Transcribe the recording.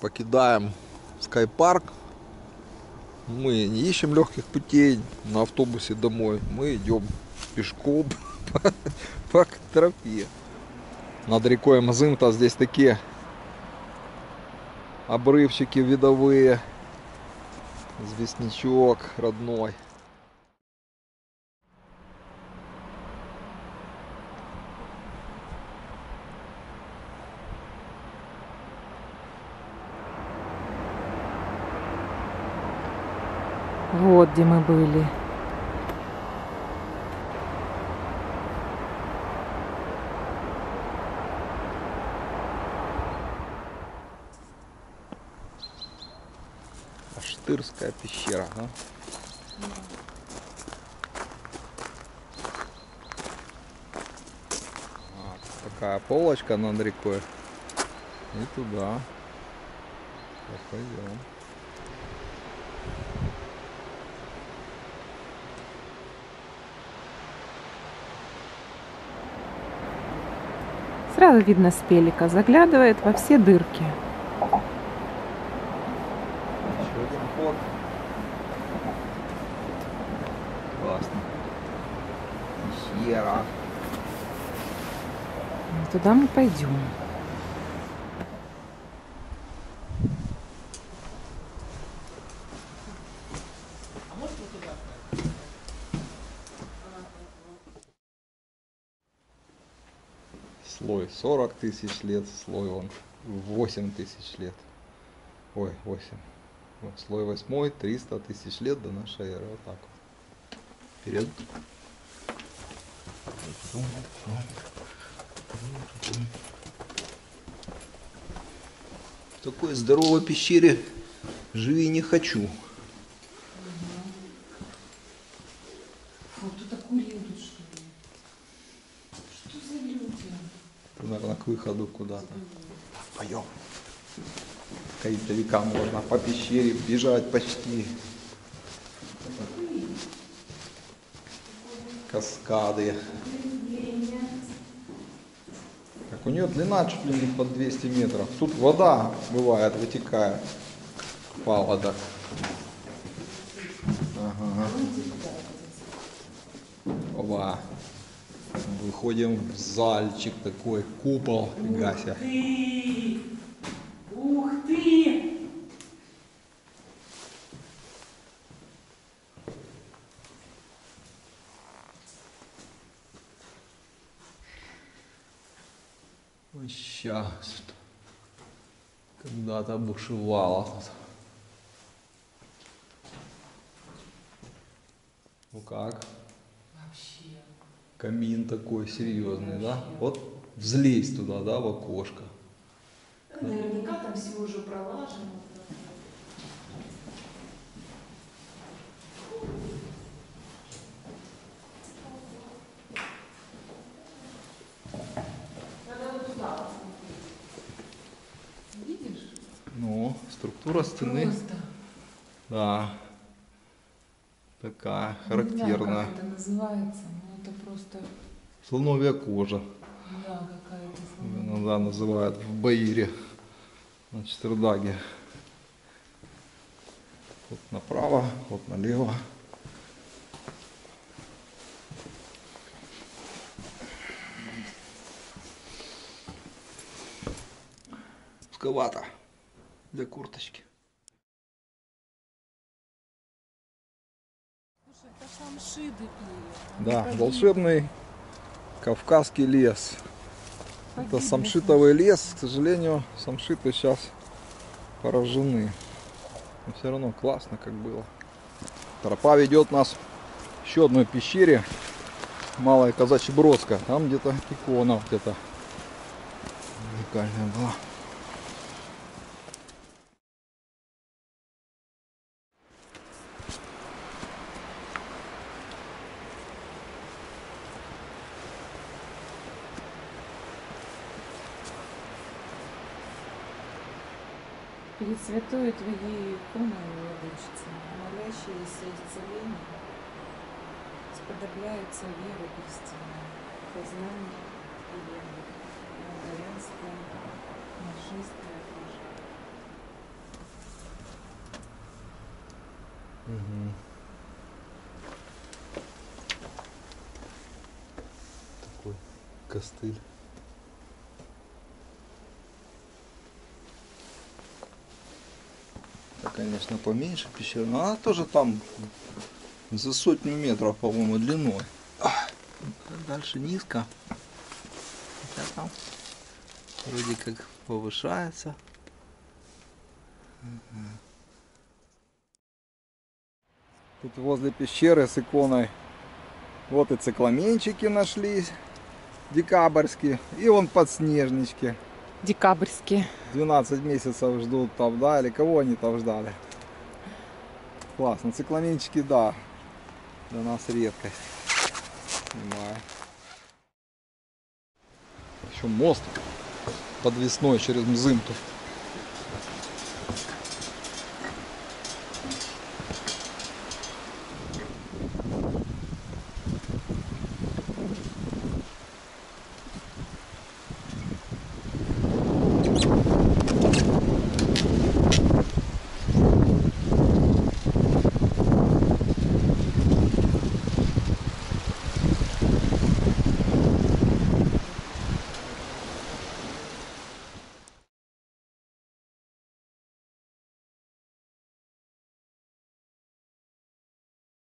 покидаем скайпарк. Мы не ищем легких путей на автобусе домой. Мы идем пешком по, тропе. Над рекой Мзымта здесь такие обрывчики видовые. Известнячок родной. Вот где мы были. Аштырская пещера. Вот такая полочка над рекой. И туда. Пойдем. Сразу видно спелика. Заглядывает во все дырки. Еще один ход. Классно. Пещера. Туда мы пойдем. Слой 40 тысяч лет, слой он 8 тысяч лет. Ой, 8. Вот слой 8 300 тысяч лет до нашей эры. Вот так вот. Вперед. В такой здоровой пещере живи не хочу. Фу, кто-то курил тут, что ли? Что за люди? Наверное, к выходу куда-то. Пойдем. Каитовика можно по пещере бежать почти. Каскады. Так у нее длина чуть ли не под 200 метров. Тут вода бывает, вытекает. Паводок. Ага. Опа. Выходим в зальчик такой, купол. Ты! Ух ты! Сейчас. Когда-то бушевало тут. Ну как? Камин такой серьезный, да? Вот взлезть туда, да, в окошко. Наверняка там все уже пролажено. Ну, структура стены, Просто. да, такая характерная. как это называется, просто, Слоновья кожа. да, какая-то иногда называют в Баире, на Четвердаге. Вот направо, вот налево. Узковато для курточки. Да, волшебный Кавказский лес. Это самшитовый лес. К сожалению, самшиты сейчас поражены. Но все равно классно, как было. Тропа ведет нас к еще одной пещере. Малая Казачьебродска. Там где-то икона вот эта уникальная была. Перед святой Твоей иконой, Владычица, молящиеся исцеления сподобляются веры истинной, познанию и веры, благодаренством, нашествия Божия. Угу. Такой костыль. Конечно, поменьше пещера, но она тоже там за сотню метров, по-моему, длиной. Ах, Дальше низко. Хотя там вроде как повышается. Тут возле пещеры с иконой вот и цикламенчики нашлись, декабрьские, и вон подснежнички. Декабрьские. 12 месяцев ждут там, да, или кого они там ждали. Классно, цикламенчики, да, для нас редкость. Снимаю. Еще мост подвесной через Мзымту.